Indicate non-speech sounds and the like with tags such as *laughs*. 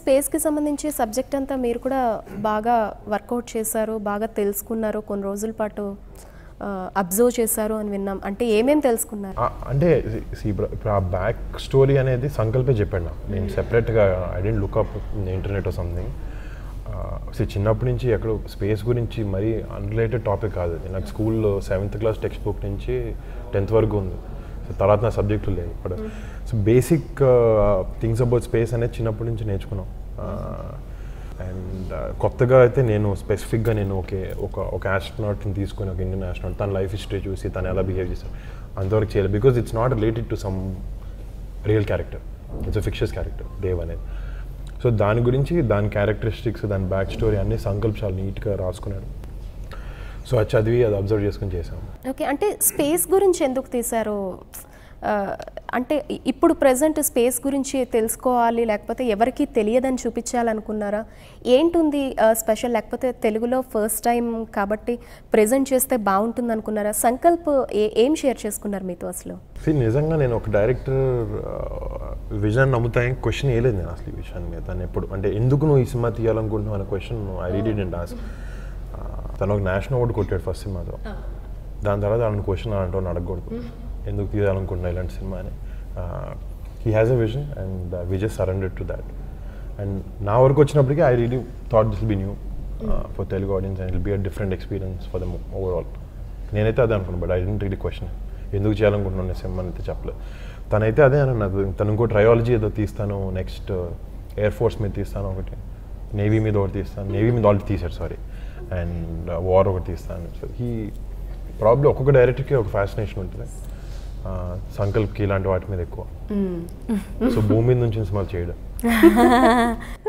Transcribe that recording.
స్పేస్కి సంబంధించి సబ్జెక్ట్ అంతా మీరు కూడా బాగా వర్కౌట్ చేశారు బాగా తెలుసుకున్నారు కొన్ని రోజుల పాటు అబ్జర్వ్ చేశారు అని విన్నాం. అంటే ఏమేం తెలుసుకున్నారు? అంటే ఇప్పుడు ఆ బ్యాక్ స్టోరీ అనేది సంకల్పే చెప్పాడు నాకు. నేను సెపరేట్గా I didn't look up internet something so చిన్నప్పటి నుంచి ఎక్కడ స్పేస్ గురించి మరీ అన్రిలేటెడ్ టాపిక్ కాదు. అది నాకు స్కూల్లో సెవెంత్ క్లాస్ టెక్స్ట్ బుక్ నుంచి టెన్త్ వరకు ఉంది. తర్వాత నా సబ్జెక్టులు లేవు. ఇప్పుడు so basic things about space అనేది చిన్నప్పటి నుంచి నేర్చుకున్నాం. Uh, అండ్ uh, కొత్తగా అయితే నేను స్పెసిఫిక్గా నేను ఒకే ఒక ఒక ఆస్ట్రోనాట్ని తీసుకుని ఒక ఇండియన్ ఆస్ట్రోనాట్ తన లైఫ్ హిస్టరీ చూసి తను ఎలా బిహేవ్ చేశారు అంతవరకు చేయాలి because it's not related to some real character it's fictitious character Dev అనేది. సో దాని గురించి దాని క్యారెక్టరిస్టిక్స్ దాని బ్యాక్ స్టోరీ అన్ని సంకల్పాలు చాలా నీట్గా రాసుకున్నాడు. సో అది చదివి అది అబ్జర్వ్ చేసుకుని చేసాము ఓకే అంటే స్పేస్ గురించి ఎందుకు తీశారు? అంటే ఇప్పుడు ప్రజెంట్ స్పేస్ గురించి తెలుసుకోవాలి లేకపోతే ఎవరికి తెలియదని చూపించాలనుకున్నారా? ఏంటుంది స్పెషల్? లేకపోతే తెలుగులో ఫస్ట్ టైం కాబట్టి ప్రజెంట్ చేస్తే బాగుంటుంది అనుకున్నారా సంకల్ప్ ఏ- ఏం షేర్ చేసుకున్నారు మీతో అసలు? నిజంగా నేను ఒక డైరెక్టర్ విజన్ నమ్ముతాయని క్వశ్చన్ వేయలేదు నేను అసలు ఈ విషయాన్ని మీద. తను ఎప్పుడు అంటే ఎందుకు నువ్వు ఈ సినిమా తీయాలనుకుంటున్నావు అనే question I really and as తను ఒక నేషనల్ అవార్డు కొట్టాడు ఫస్ట్ సినిమాతో దాని తర్వాత అలాంటి క్వశ్చన్ అలాంటి అడగకూడదు. ఎందుకు తీయాలనుకుంటున్నా ఇలాంటి సినిమా అని. He has a vision and we just surrendered to that and నా వరకు వచ్చినప్పటికీ I really thought this be new for Telugu audience and it'll be a different experience for them overall నేనైతే అదే అనుకున్నాను but I didn't really question ఎందుకు చేయాలనుకుంటున్నాను cinema అయితే చెప్పలేదు. తనైతే అదే అని నాకు తను ఇంకో ట్రయాలజీ ఏదో తీస్తాను నెక్స్ట్ ఎయిర్ ఫోర్స్ మీద తీస్తాను ఒకటి నేవీ మీద ఒకటి తీస్తాను నేవీ మీద ఆల్రెడీ తీశారు సారీ అండ్ వార్ ఒకటి తీస్తాను. సో ఈ ప్రాబ్లం ఒక్కొక్క డైరెక్టర్కి ఒక ఫ్యాసినేషన్ ఉంటుంది. సంకల్ప్కి ఇలాంటి వాటి మీద ఎక్కువ. సో భూమి నుంచి సినిమాలు చేయడం. *laughs*